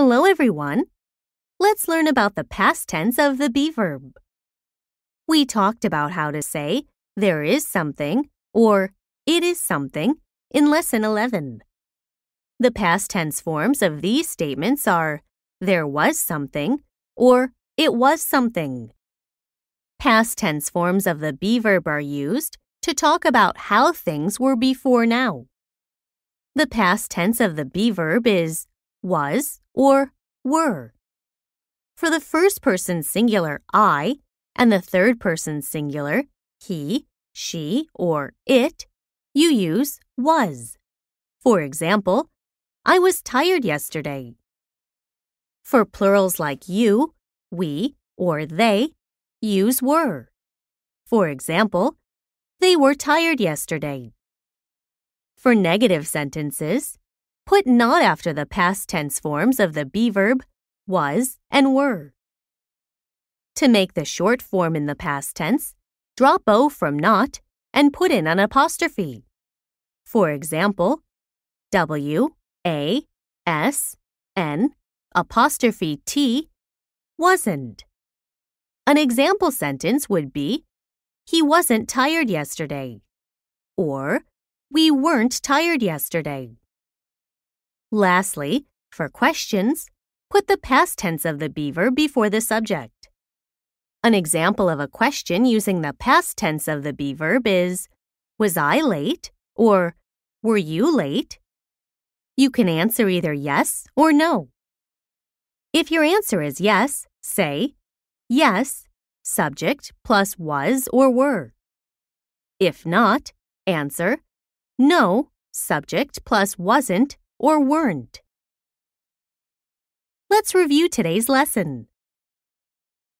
Hello, everyone. Let's learn about the past tense of the be verb. We talked about how to say there is something or it is something in Lesson 11. The past tense forms of these statements are there was something or it was something. Past tense forms of the be verb are used to talk about how things were before now. The past tense of the be verb is was or were. For the first person singular I and the third person singular he, she, or it, you use was. For example, I was tired yesterday. For plurals like you, we, or they, use were. For example, they were tired yesterday. For negative sentences, put not after the past tense forms of the be verb was and were. To make the short form in the past tense, drop O from not and put in an apostrophe. For example, W, A, S, N, apostrophe T, wasn't. An example sentence would be, He wasn't tired yesterday. Or, We weren't tired yesterday. Lastly, for questions, put the past tense of the be verb before the subject. An example of a question using the past tense of the be verb is Was I late? or Were you late? You can answer either yes or no. If your answer is yes, say yes, subject plus was or were. If not, answer no, subject plus wasn't or weren't. Let's review today's lesson.